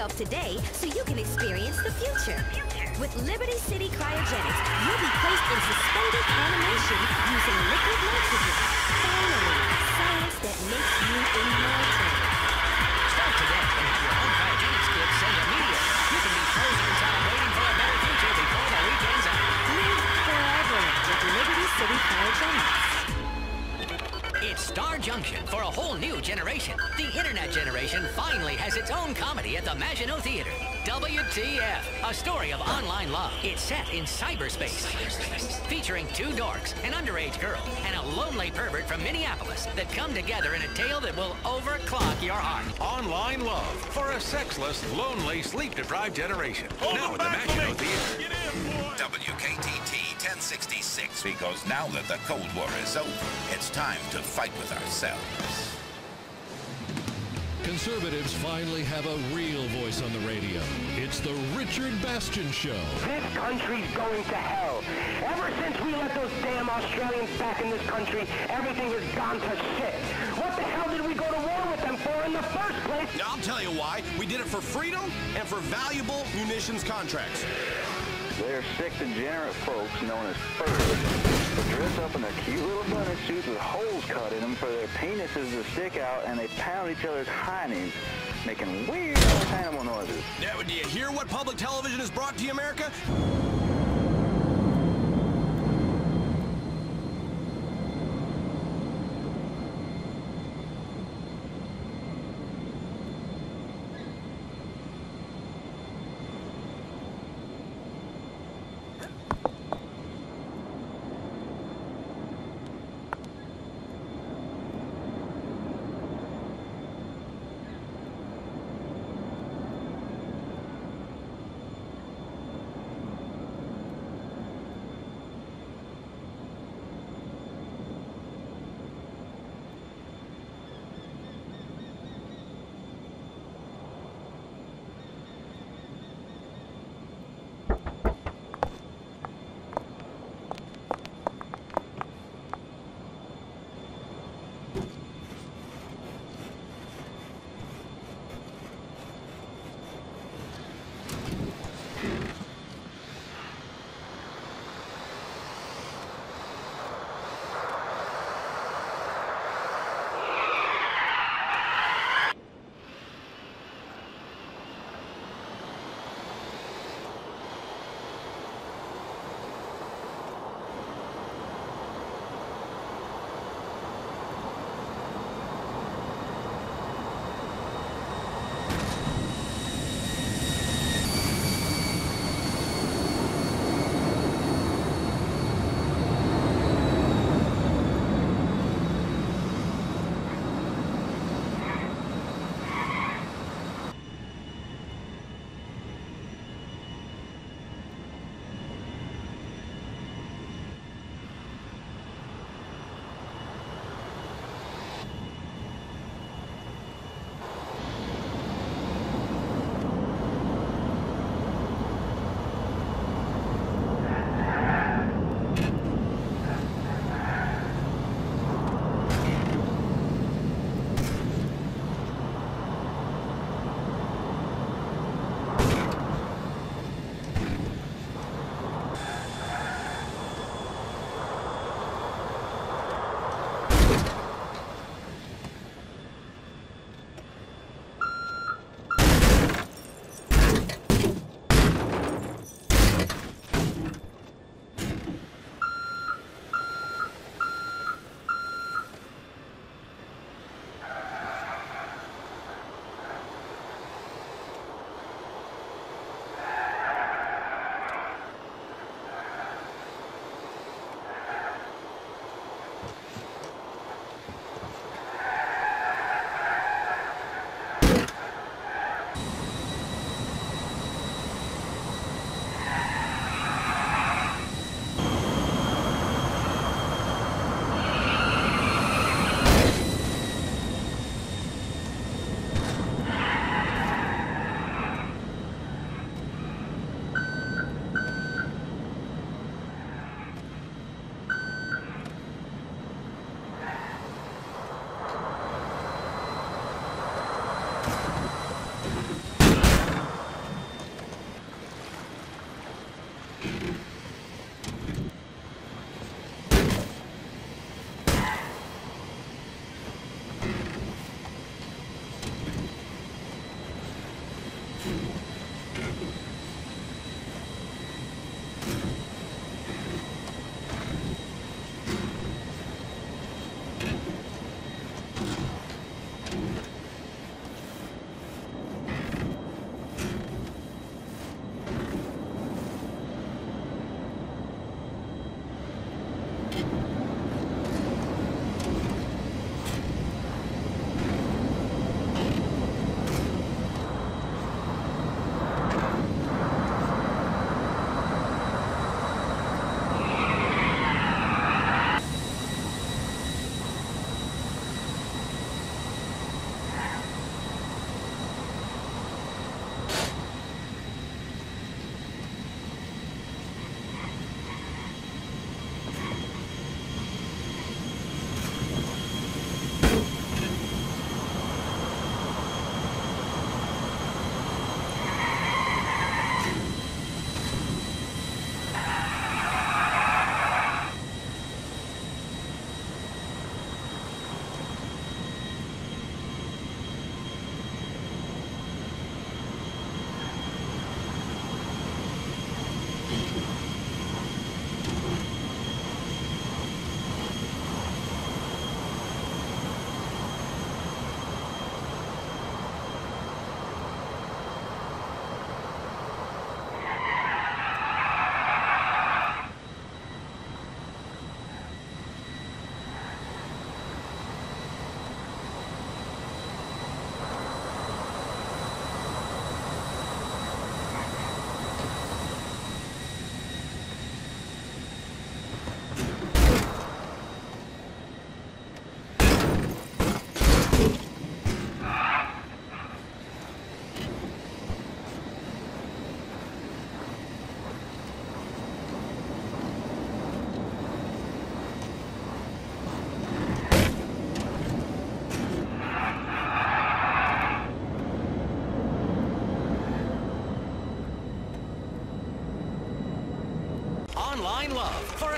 yourself today so you can experience the future. With Liberty City Cryogenics, you'll be placed in suspended animation using liquid nitrogen. Finally, science that makes you immortal. Star for a whole new generation. The internet generation finally has its own comedy at the Maginot Theater. WTF, a story of online love. It's set in cyberspace. Featuring two dorks, an underage girl, and a lonely pervert from Minneapolis that come together in a tale that will overclock your heart. Online love for a sexless, lonely, sleep-deprived generation. now at the Maginot Theater. WKTT 1066, because now that the Cold War is over, it's time to fight with ourselves. Conservatives finally have a real voice on the radio. It's the Richard Bastion Show. This country's going to hell. Ever since we let those damn Australians back in this country, everything has gone to shit. What the hell did we go to war with them for in the first place? Now I'll tell you why. We did it for freedom and for valuable munitions contracts. They're sick, degenerate folks known as furs They dress up in their cute little bunny suits with holes cut in them for their penises to stick out, and they pound each other's heinies, making weird animal noises. But do you hear what public television has brought to you, America?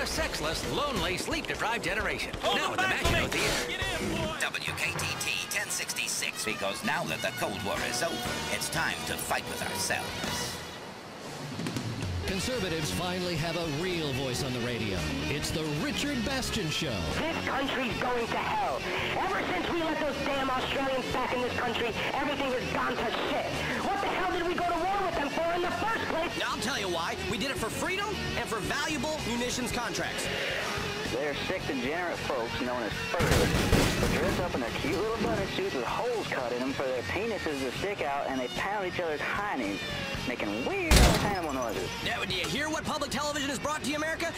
A sexless, lonely, sleep-deprived generation. now at the Maginot Theater. WKTT 1066. Because now that the Cold War is over, it's time to fight with ourselves. Conservatives finally have a real voice on the radio. It's the Richard Bastion Show. This country's going to hell. Ever since we let those damn Australians back in this country, everything has gone to shit. What the hell did we go to war with them for in the first place? I'll tell you why. We did it for freedom and for valuable munitions contracts. They're sick, degenerate folks known as furries who dress up in their cute little bunny suits with holes cut in them for their penises to stick out, and they pound each other's heinies, making weird animal noises. Now, do you hear what public television has brought to you, America?